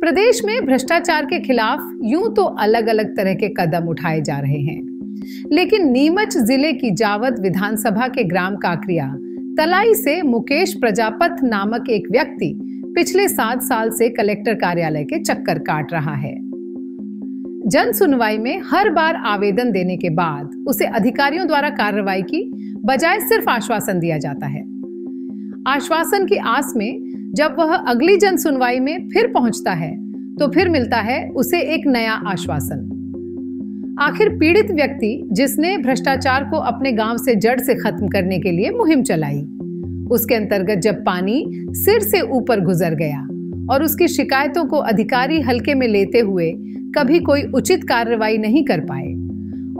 प्रदेश में भ्रष्टाचार के खिलाफ यूँ तो अलग अलग तरह के कदम उठाए जा रहे हैं। लेकिन नीमच ज़िले की जावद विधानसभा के ग्राम काकरिया, तलाई से मुकेश प्रजापत नामक एक व्यक्ति पिछले सात साल से कलेक्टर कार्यालय के चक्कर काट रहा है। जन सुनवाई में हर बार आवेदन देने के बाद उसे अधिकारियों द्वारा कार्रवाई की बजाय सिर्फ़ आश्वासन दिया जाता है। आश्वासन की आस में जब वह अगली जन सुनवाई में फिर पहुँचता है तो फिर मिलता है उसे एक नया आश्वासन। आखिर पीड़ित व्यक्ति जिसने भ्रष्टाचार को अपने गाँव से जड़ से खत्म करने के लिए मुहिम चलाई, उसके अंतर्गत जब पानी सिर से ऊपर गुजर गया और उसकी शिकायतों को अधिकारी हल्के में लेते हुए कभी कोई उचित कार्रवाई नहीं कर पाए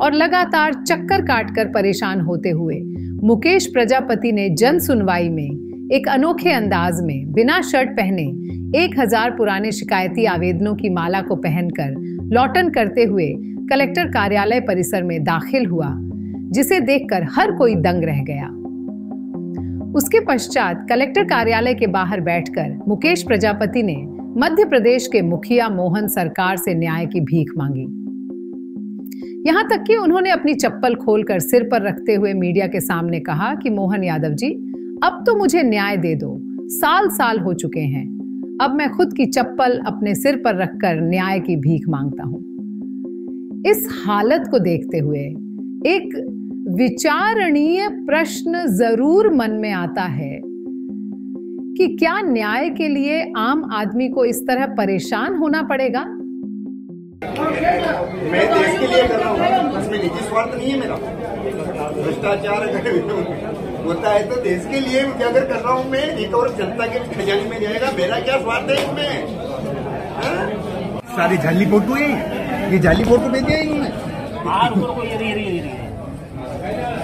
और लगातार चक्कर काटकर परेशान होते हुए मुकेश प्रजापति ने जन सुनवाई में एक अनोखे अंदाज में बिना शर्ट पहने एक हज़ार पुराने शिकायती आवेदनों की माला को पहनकर लौटन करते हुए कलेक्टर कार्यालय परिसर में दाखिल हुआ, जिसे देखकर हर कोई दंग रह गया। उसके पश्चात कलेक्टर कार्यालय के बाहर बैठकर मुकेश प्रजापति ने मध्य प्रदेश के मुखिया मोहन सरकार से न्याय की भीख मांगी। यहाँ तक कि उन्होंने अपनी चप्पल खोलकर सिर पर रखते हुए मीडिया के सामने कहा कि मोहन यादव जी अब तो मुझे न्याय दे दो। साल साल हो चुके हैं। अब मैं खुद की चप्पल अपने सिर पर रखकर न्याय की भीख माँगता हूँ। इस हालत को देखते हुए एक विचारणीय प्रश्न ज़रूर मन में आता है कि क्या न्याय के लिए आम आदमी को इस तरह परेशान होना पड़ेगा? मैं देश के लिए कर रहा हूँ। निजी स्वार्थ नहीं है मेरा। भ्रष्टाचार होता है तो देश के लिए क्या कर रहा हूँ मैं? एक और जनता के खजाने में जाएगा मेरा क्या स्वार्थ है इसमें? हाँ? सारी जाली फ़ोटो है ये। जाली फ़ोटो भेज दिया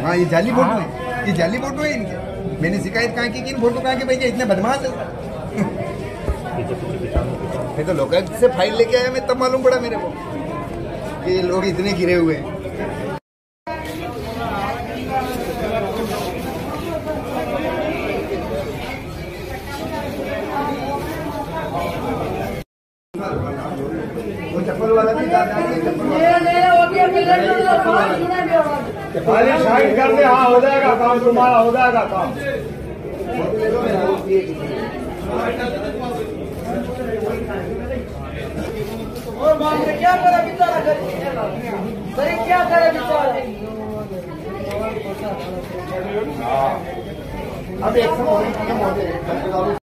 हाँ ये जाली फ़ोटो है। ये जाली फ़ोटो है इनके। मैंने शिकायत कहा की इन फ़ोटो कहा के भैया इतने बदमाश है। मैं तो लोग से फ़ाइल लेके आया मैं तब मालूम पड़ा मेरे को। कि लोग इतने गिरे हुए हैं। चप्पल वाला भी खाली साइड कर दे हाँ। हो जाएगा काम तुम्हारा हो जाएगा काम क्या करे बेचारा गरीब क्या करे बेचारा अब एक